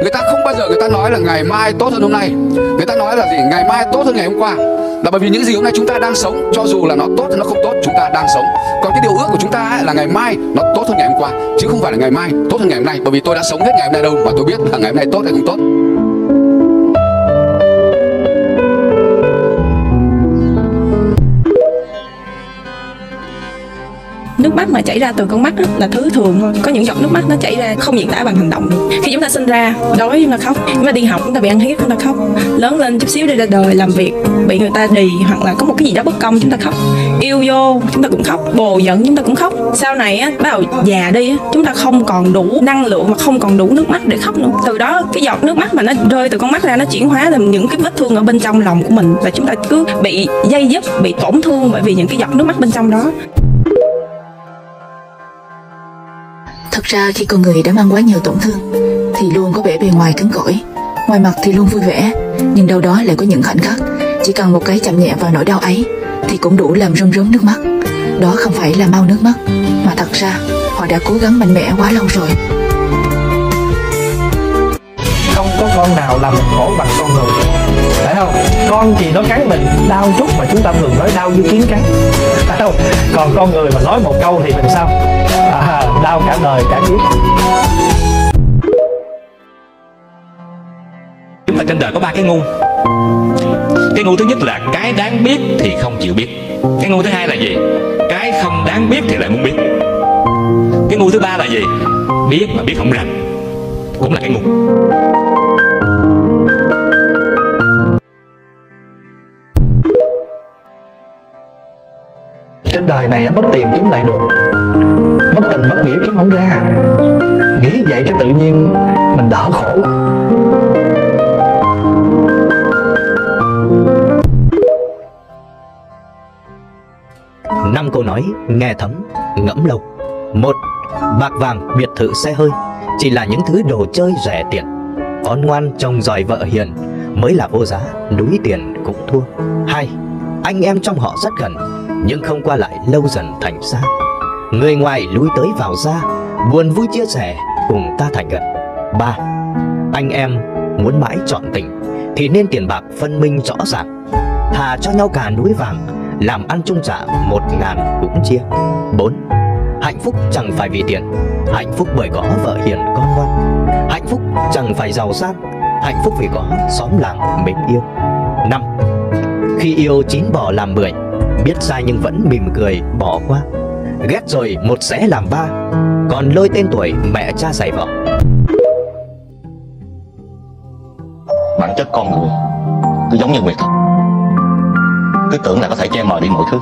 người ta không bao giờ người ta nói là ngày mai tốt hơn hôm nay. Người ta nói là gì? Ngày mai tốt hơn ngày hôm qua. Là bởi vì những gì hôm nay chúng ta đang sống, cho dù là nó tốt hay nó không tốt, chúng ta đang sống. Còn cái điều ước của chúng ta ấy là ngày mai nó tốt hơn ngày hôm qua, chứ không phải là ngày mai tốt hơn ngày hôm nay. Bởi vì tôi đã sống hết ngày hôm nay đâu mà tôi biết là ngày hôm nay tốt hay không tốt. Nước mắt mà chảy ra từ con mắt đó là thứ thường thôi. Có những giọt nước mắt nó chảy ra không diễn tả bằng hành động khi chúng ta sinh ra, đói, chúng ta khóc. Chúng ta đi học, chúng ta bị ăn hiếp, chúng ta khóc. Lớn lên chút xíu đi ra đời làm việc, bị người ta đì hoặc là có một cái gì đó bất công, chúng ta khóc. Yêu vô, chúng ta cũng khóc. Bồ giận, chúng ta cũng khóc. Sau này á bắt đầu già đi á, chúng ta không còn đủ năng lượng mà không còn đủ nước mắt để khóc nữa. Từ đó, cái giọt nước mắt mà nó rơi từ con mắt ra, nó chuyển hóa thành những cái vết thương ở bên trong lòng của mình. Và chúng ta cứ bị dây dứt, bị tổn thương bởi vì những cái giọt nước mắt bên trong đó. Thật ra khi con người đã mang quá nhiều tổn thương, Thì luôn có vẻ bề ngoài cứng cỏi. Ngoài mặt thì luôn vui vẻ, Nhưng đâu đó lại có những khoảnh khắc, Chỉ cần một cái chạm nhẹ vào nỗi đau ấy, Thì cũng đủ làm rưng rớm nước mắt. Đó không phải là mau nước mắt, Mà thật ra, họ đã cố gắng mạnh mẽ quá lâu rồi. Không có con nào làm mình khổ bằng con người. Phải không? Con thì nó cắn mình, đau chút mà chúng ta thường nói đau như kiến cắn. Phải không? Còn con người mà nói một câu thì mình sao? Đau cả đời cả kiếp. Chúng ta trên đời có ba cái ngu. Cái ngu thứ nhất là cái đáng biết thì không chịu biết. Cái ngu thứ hai là gì? Cái không đáng biết thì lại muốn biết. Cái ngu thứ ba là gì? Biết mà biết không rành. Cũng là cái ngu. Trên đời này mất tiền kiếm lại được. Mất tình, mất nghĩa kiếm không ra. Nghĩ vậy cho tự nhiên mình đỡ khổ. Năm câu nói nghe thấm, ngẫm lâu. Một, bạc vàng biệt thự xe hơi, chỉ là những thứ đồ chơi rẻ tiền con ngoan chồng giỏi vợ hiền, mới là vô giá, núi tiền cũng thua. Hai, anh em trong họ rất gần nhưng không qua lại lâu dần thành xa người ngoài lui tới vào ra buồn vui chia sẻ cùng ta thành gần ba, anh em muốn mãi trọn tình thì nên tiền bạc phân minh rõ ràng. Thà cho nhau cả núi vàng, làm ăn chung trả một ngàn cũng chia. Bốn, hạnh phúc chẳng phải vì tiền, hạnh phúc bởi có vợ hiền con. Ngoan hạnh phúc chẳng phải giàu sang, hạnh phúc vì có xóm làng mình yêu. Năm, khi yêu chín bỏ làm mười biết sai nhưng vẫn mỉm cười, bỏ qua. Ghét rồi một sẽ làm ba. Còn lôi tên tuổi mẹ cha dạy vợ. Bản chất con người cứ giống như nguyệt thật cứ tưởng là có thể che mờ đi mọi thứ.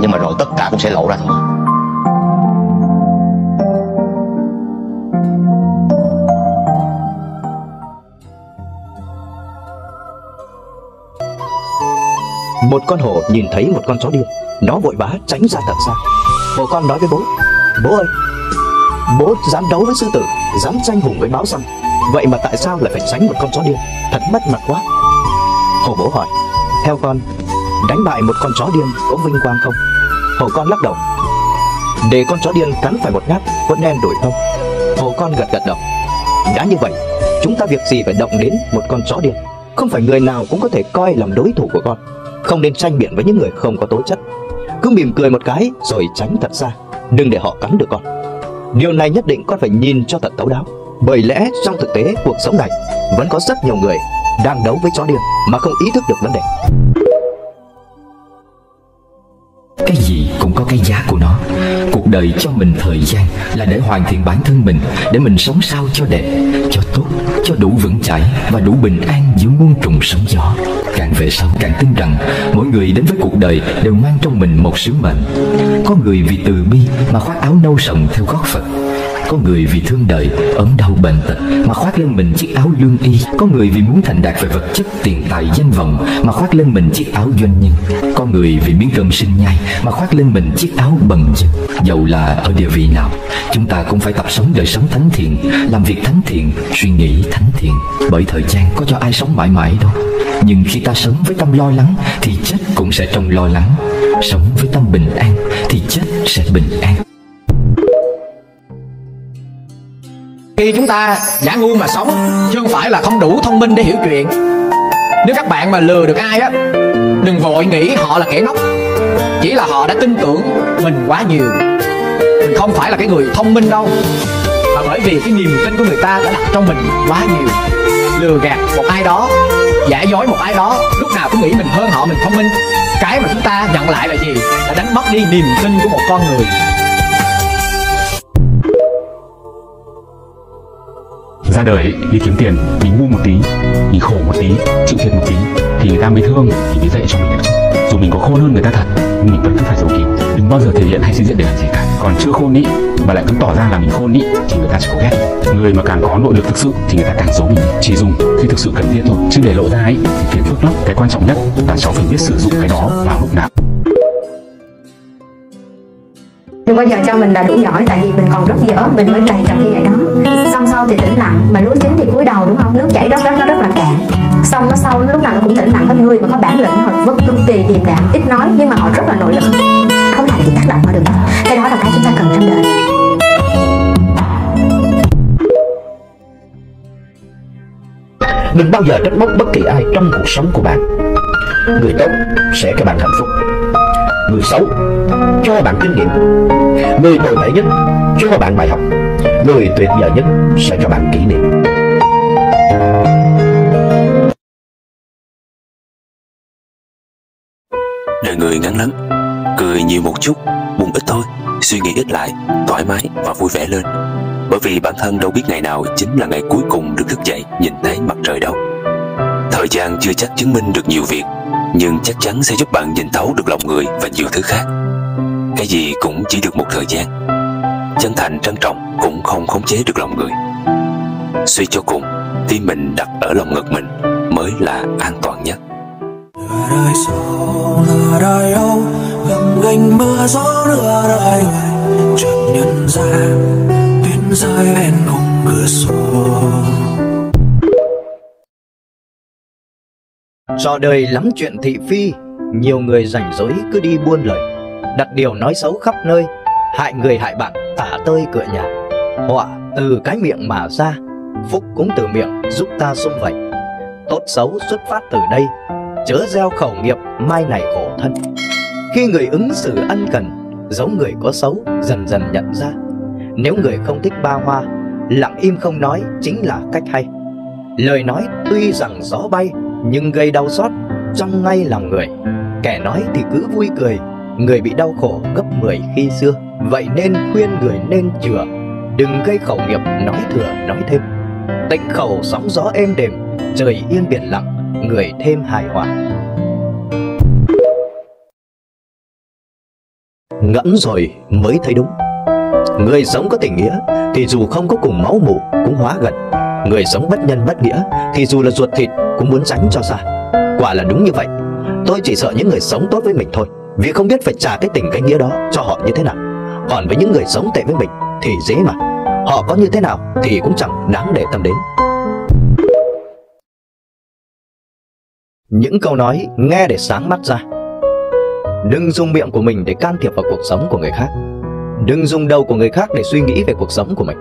Nhưng mà rồi tất cả cũng sẽ lộ ra thôi. Một con hổ nhìn thấy một con chó điên. Nó vội vã tránh ra thật xa. Hổ con nói với bố bố ơi, bố dám đấu với sư tử, dám tranh hùng với báo săn vậy mà tại sao lại phải tránh một con chó điên? Thật mất mặt quá. Hổ bố hỏi, theo con, đánh bại một con chó điên có vinh quang không? Hổ con lắc đầu, để con chó điên cắn phải một nhát vẫn đen đổi không? Hổ con gật gật đầu, đã như vậy, chúng ta việc gì phải động đến một con chó điên? Không phải người nào cũng có thể coi làm đối thủ của con không nên tranh biện với những người không có tố chất. Cứ mỉm cười một cái rồi tránh thật xa đừng để họ cắn được con. Điều này nhất định con phải nhìn cho thật thấu đáo. Bởi lẽ trong thực tế, cuộc sống này vẫn có rất nhiều người đang đấu với chó điên mà không ý thức được vấn đề. Cái gì cũng có cái giá của nó. Cuộc đời cho mình thời gian là để hoàn thiện bản thân mình, để mình sống sao cho đẹp tốt, cho đủ vững chãi và đủ bình an giữa muôn trùng sóng gió. Càng về sau, càng tin rằng mỗi người đến với cuộc đời đều mang trong mình một sứ mệnh. Có người vì từ bi mà khoác áo nâu sòng theo gót phật có người vì thương đời, ốm đau bệnh tật, mà khoác lên mình chiếc áo lương y. Có người vì muốn thành đạt về vật chất, tiền tài, danh vọng, mà khoác lên mình chiếc áo doanh nhân. Có người vì miếng cơm sinh nhai, mà khoác lên mình chiếc áo bần dân dầu là ở địa vị nào, chúng ta cũng phải tập sống đời sống thánh thiện, làm việc thánh thiện, suy nghĩ thánh thiện. Bởi thời gian có cho ai sống mãi mãi đâu. Nhưng khi ta sống với tâm lo lắng, thì chết cũng sẽ trong lo lắng. Sống với tâm bình an, thì chết sẽ bình an. Khi chúng ta giả ngu mà sống, chứ không phải là không đủ thông minh để hiểu chuyện. Nếu các bạn mà lừa được ai á, đừng vội nghĩ họ là kẻ ngốc. Chỉ là họ đã tin tưởng mình quá nhiều. Mình không phải là cái người thông minh đâu. Mà bởi vì cái niềm tin của người ta đã đặt trong mình quá nhiều. Lừa gạt một ai đó, giả dối một ai đó, lúc nào cũng nghĩ mình hơn họ, mình thông minh. Cái mà chúng ta nhận lại là gì? Là đánh mất đi niềm tin của một con người. Ra đời đi kiếm tiền, mình ngu một tí, mình khổ một tí, chịu thiệt một tí, thì người ta mới thương, thì mới dạy cho mình được dù mình có khôn hơn người ta thật, nhưng mình vẫn cứ phải giấu kín. Đừng bao giờ thể hiện hay suy diện để làm gì cả. Còn chưa khôn ý, mà lại cứ tỏ ra là mình khôn ý, thì người ta chỉ có ghét. Người mà càng có nội lực thực sự, thì người ta càng giấu mình. Chỉ dùng khi thực sự cần thiết thôi. Chứ để lộ ra ấy, thì phiền phức lắm. Cái quan trọng nhất là cháu phải biết sử dụng cái đó vào lúc nào đừng bao giờ cho mình là đủ giỏi, tại vì mình còn rất dở, mình mới trầy trật như vậy đó. Xong sau thì tĩnh lặng, mà lúa chín thì cúi đầu đúng không? Nước chảy rất rất nó rất là cạn. Xong nó sau, lúc nào nó cũng tĩnh lặng, có người mà có bản lĩnh, họ vất cực kỳ điềm đạm, ít nói, nhưng mà họ rất là nội lực. Không làm gì tác động vào được cái đó là cái chúng ta cần trong đời Đừng bao giờ trách móc bất kỳ ai trong cuộc sống của bạn. Người tốt sẽ cho bạn hạnh phúc. Người xấu cho bạn kinh nghiệm. Người tồi tệ nhất cho bạn bài học. Người tuyệt vời nhất sẽ cho bạn kỷ niệm. Đời người ngắn lắm Cười nhiều một chút, buồn ít thôi Suy nghĩ ít lại, thoải mái và vui vẻ lên. Bởi vì bản thân đâu biết ngày nào chính là ngày cuối cùng được thức dậy nhìn thấy mặt trời đâu. Thời gian chưa chắc chứng minh được nhiều việc nhưng chắc chắn sẽ giúp bạn nhìn thấu được lòng người và nhiều thứ khác. Cái gì cũng chỉ được một thời gian. Chân thành trân trọng cũng không khống chế được lòng người. Suy cho cùng, tim mình đặt ở lòng ngực mình mới là an toàn nhất. Đời sầu, nửa đời âu gầm gành mưa gió nửa đời người chợt nhận ra tuyến rơi bên khung cửa sổ Trò đời lắm chuyện thị phi, Nhiều người rảnh rỗi cứ đi buôn lời. Đặt điều nói xấu khắp nơi, Hại người hại bạn tả tơi cửa nhà. Họa từ cái miệng mà ra, Phúc cũng từ miệng giúp ta xung vầy. Tốt xấu xuất phát từ đây, Chớ gieo khẩu nghiệp mai này khổ thân. Khi người ứng xử ân cần, Giống người có xấu dần dần nhận ra. Nếu người không thích ba hoa, Lặng im không nói chính là cách hay. Lời nói tuy rằng gió bay nhưng gây đau xót trong ngay lòng người. Kẻ nói thì cứ vui cười, người bị đau khổ gấp 10 khi xưa. Vậy nên khuyên người nên chừa, đừng gây khẩu nghiệp nói thừa nói thêm. Tịnh khẩu sóng gió êm đềm, trời yên biển lặng, người thêm hài hòa. Ngẫm rồi mới thấy đúng. Người sống có tình nghĩa thì dù không có cùng máu mủ cũng hóa gần. Người sống bất nhân bất nghĩa thì dù là ruột thịt cũng muốn tránh cho xa. Quả là đúng như vậy. Tôi chỉ sợ những người sống tốt với mình thôi, Vì không biết phải trả cái tình cái nghĩa đó cho họ như thế nào. Còn với những người sống tệ với mình Thì dễ mà. Họ có như thế nào thì cũng chẳng đáng để tâm đến. Những câu nói nghe để sáng mắt ra. Đừng dùng miệng của mình để can thiệp vào cuộc sống của người khác. Đừng dùng đầu của người khác để suy nghĩ về cuộc sống của mình.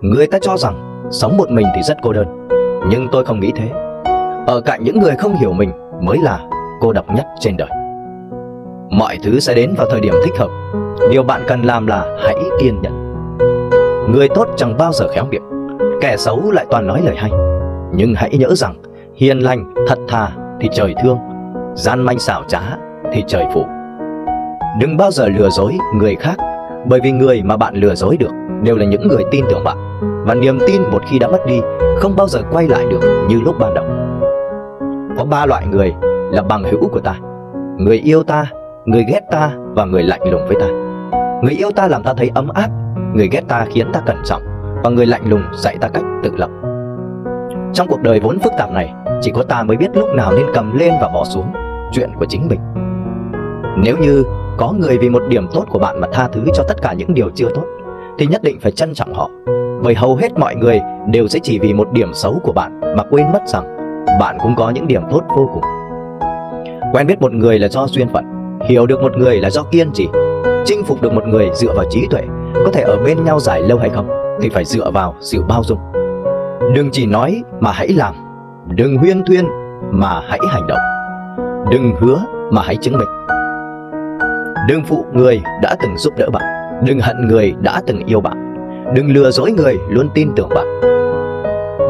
Người ta cho rằng sống một mình thì rất cô đơn. Nhưng tôi không nghĩ thế. Ở cạnh những người không hiểu mình mới là cô độc nhất trên đời. Mọi thứ sẽ đến vào thời điểm thích hợp. Điều bạn cần làm là hãy kiên nhẫn. Người tốt chẳng bao giờ khéo miệng. Kẻ xấu lại toàn nói lời hay. Nhưng hãy nhớ rằng Hiền lành, thật thà thì trời thương. Gian manh xảo trá thì trời phụ. Đừng bao giờ lừa dối người khác Bởi vì người mà bạn lừa dối được Đều là những người tin tưởng bạn. Và niềm tin một khi đã mất đi Không bao giờ quay lại được như lúc ban đầu. Có ba loại người là bằng hữu của ta. Người yêu ta, người ghét ta và người lạnh lùng với ta. Người yêu ta làm ta thấy ấm áp Người ghét ta khiến ta cẩn trọng Và người lạnh lùng dạy ta cách tự lập. Trong cuộc đời vốn phức tạp này Chỉ có ta mới biết lúc nào nên cầm lên và bỏ xuống Chuyện của chính mình. Nếu như có người vì một điểm tốt của bạn mà tha thứ cho tất cả những điều chưa tốt thì nhất định phải trân trọng họ Bởi hầu hết mọi người đều sẽ chỉ vì một điểm xấu của bạn Mà quên mất rằng bạn cũng có những điểm tốt vô cùng Quen biết một người là do duyên phận Hiểu được một người là do kiên trì Chinh phục được một người dựa vào trí tuệ Có thể ở bên nhau dài lâu hay không thì phải dựa vào sự bao dung. Đừng chỉ nói mà hãy làm, đừng huyên thuyên mà hãy hành động. Đừng hứa mà hãy chứng minh. Đừng phụ người đã từng giúp đỡ bạn, đừng hận người đã từng yêu bạn, đừng lừa dối người luôn tin tưởng bạn.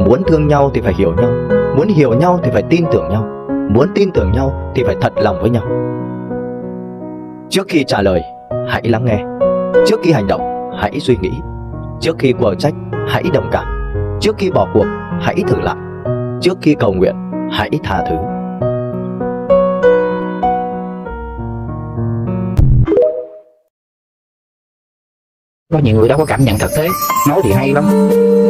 Muốn thương nhau thì phải hiểu nhau, muốn hiểu nhau thì phải tin tưởng nhau, muốn tin tưởng nhau thì phải thật lòng với nhau. Trước khi trả lời, hãy lắng nghe. Trước khi hành động, hãy suy nghĩ. Trước khi quở trách, hãy đồng cảm. Trước khi bỏ cuộc, hãy thử lại. Trước khi cầu nguyện, hãy tha thứ. Có nhiều người đâu có cảm nhận thực tế. Nói thì hay lắm.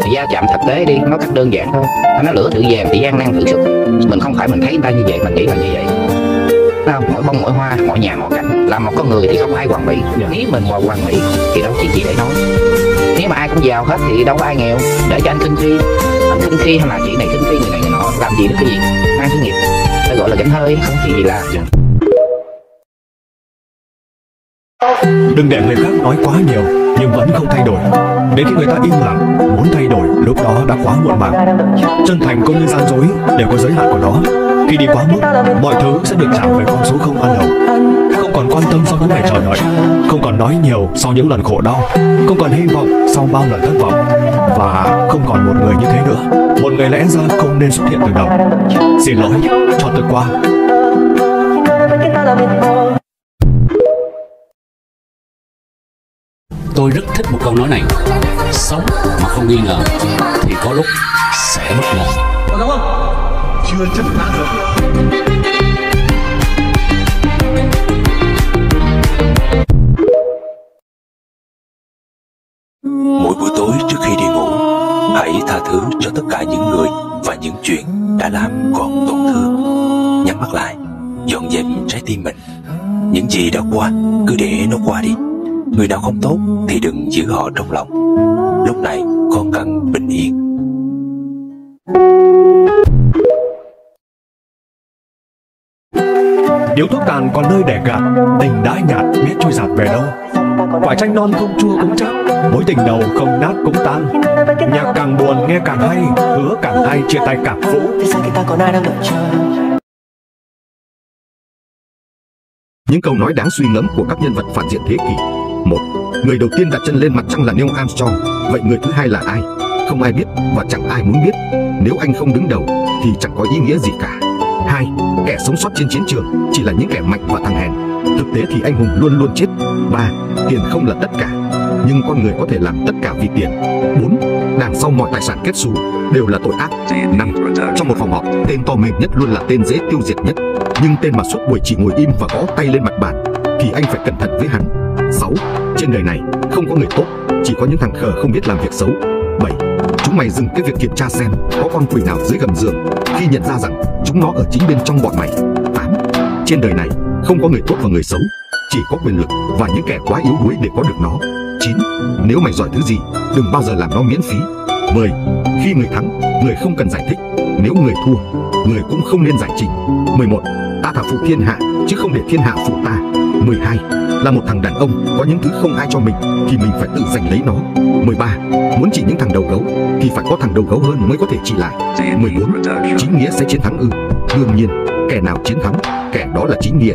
Thì gia chạm thực tế đi, nó cách đơn giản thôi. Nó lửa thử vàng thì gian nan thử sức mình không phải mình thấy người ta như vậy, mình nghĩ là như vậy. Sao? mỗi bông, mỗi hoa, mỗi nhà, mỗi cảnh. Là một con người thì không ai hoàn mỹ. Nếu mình hòa hoàn mỹ thì đâu chỉ chỉ để nói. Nếu mà ai cũng giàu hết thì đâu có ai nghèo. Để cho anh khinh khi. Anh khinh khi hay là chị này khinh khi, người này người nọ, làm gì được cái gì? Ai thứ nghiệp? Phải gọi là gánh hơi, không chỉ gì là Đừng để người khác nói quá nhiều nhưng vẫn không thay đổi. Đến khi người ta im lặng, muốn thay đổi, lúc đó đã quá muộn màng. Chân thành cũng như gian dối đều có giới hạn của nó. Khi đi quá mức, mọi thứ sẽ được trả về con số không ban đầu. Không còn quan tâm sau những ngày chờ đợi, không còn nói nhiều sau những lần khổ đau, không còn hy vọng sau bao lần thất vọng, và không còn một người như thế nữa. Một người lẽ ra không nên xuất hiện từ đầu. Xin lỗi cho tôi qua. Tôi rất thích một câu nói này. Sống mà không nghi ngờ Thì có lúc sẽ bất ngờ. Cảm ơn Chưa chắc đã được. Mỗi buổi tối trước khi đi ngủ Hãy tha thứ cho tất cả những người Và những chuyện đã làm con tổn thương. Nhắm mắt lại Dọn dẹp trái tim mình. Những gì đã qua Cứ để nó qua đi Người nào không tốt thì đừng giữ họ trong lòng. Lúc này con cần bình yên. Điếu thuốc tàn còn nơi để gạt Tình đã nhạt biết trôi giạt về đâu. Quả chanh non không chua cũng chắc Mối tình đầu không nát cũng tan. Nhạc càng buồn nghe càng hay Hứa càng hay chia tay càng phũ. Những câu nói đáng suy ngẫm của các nhân vật phản diện thế kỷ một, Người đầu tiên đặt chân lên mặt trăng là Neil Armstrong. Vậy người thứ hai là ai? Không ai biết và chẳng ai muốn biết. Nếu anh không đứng đầu, thì chẳng có ý nghĩa gì cả. Hai, Kẻ sống sót trên chiến trường chỉ là những kẻ mạnh và thằng hèn. Thực tế thì anh hùng luôn luôn chết. Ba, Tiền không là tất cả. Nhưng con người có thể làm tất cả vì tiền. Bốn, Đằng sau mọi tài sản kết xù đều là tội ác. Năm, Trong một phòng họp, Tên to mềm nhất luôn là tên dễ tiêu diệt nhất. Nhưng tên mà suốt buổi chỉ ngồi im và gõ tay lên mặt bàn, Thì anh phải cẩn thận với hắn. 6. Trên đời này không có người tốt, chỉ có những thằng khờ không biết làm việc xấu. 7. Chúng mày dừng cái việc kiểm tra xem có con quỷ nào dưới gầm giường khi nhận ra rằng chúng nó ở chính bên trong bọn mày. 8. Trên đời này không có người tốt và người xấu, chỉ có quyền lực và những kẻ quá yếu đuối để có được nó. 9. Nếu mày giỏi thứ gì, đừng bao giờ làm nó miễn phí. 10. Khi người thắng, người không cần giải thích. Nếu người thua, người cũng không nên giải trình. 11. Ta thà phụ thiên hạ, chứ không để thiên hạ phụ ta. 12 là một thằng đàn ông, có những thứ không ai cho mình, thì mình phải tự giành lấy nó. 13 muốn chỉ những thằng đầu gấu, thì phải có thằng đầu gấu hơn mới có thể chỉ lại. 14 chính nghĩa sẽ chiến thắng ư. Đương nhiên, kẻ nào chiến thắng, kẻ đó là chính nghĩa.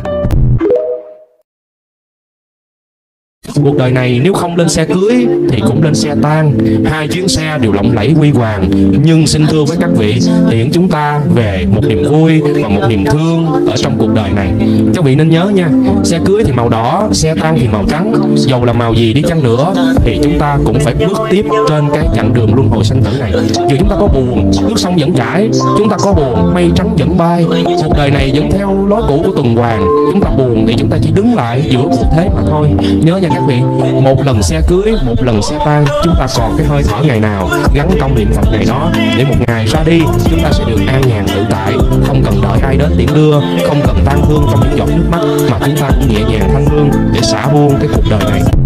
Cuộc đời này nếu không lên xe cưới thì cũng lên xe tang. Hai chuyến xe đều lộng lẫy huy hoàng. Nhưng xin thưa với các vị Hiện chúng ta về một niềm vui và một niềm thương ở trong cuộc đời này. Các vị nên nhớ nha Xe cưới thì màu đỏ, xe tang thì màu trắng. Dầu là màu gì đi chăng nữa Thì chúng ta cũng phải bước tiếp trên cái chặng đường luân hồi sanh tử này. Dù chúng ta có buồn, nước sông vẫn chảy Chúng ta có buồn, mây trắng vẫn bay. Cuộc đời này vẫn theo lối cũ của tuần hoàn. Chúng ta buồn thì chúng ta chỉ đứng lại giữa cuộc thế mà thôi. Nhớ nha các biệt một lần xe cưới, một lần xe tang, chúng ta còn cái hơi thở ngày nào, gắn công niệm phật ngày đó, để một ngày ra đi, chúng ta sẽ được an nhàn tự tại. Không cần đợi ai đến tiễn đưa, không cần tang thương trong những giọt nước mắt, mà chúng ta cũng nhẹ nhàng thanh lương để xả buông cái cuộc đời này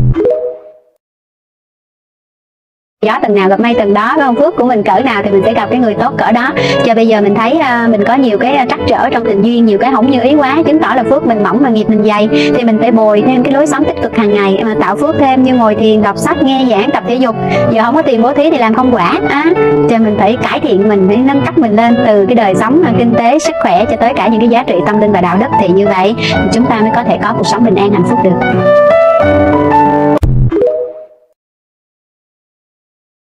gió từng nào gặp may từng đó cái ông phước của mình cỡ nào thì mình sẽ gặp cái người tốt cỡ đó. Cho bây giờ mình thấy uh, mình có nhiều cái à, trắc trở trong tình duyên nhiều cái không như ý quá chứng tỏ là phước mình mỏng mà nghiệp mình dày thì mình phải bồi thêm cái lối sống tích cực hàng ngày mà tạo phước thêm như ngồi thiền đọc sách nghe giảng tập thể dục. Giờ không có tiền bố thí thì làm không quả á. Cho mình phải cải thiện mình phải nâng cấp mình lên từ cái đời sống à, kinh tế sức khỏe cho tới cả những cái giá trị tâm linh và đạo đức thì như vậy chúng ta mới có thể có cuộc sống bình an hạnh phúc được.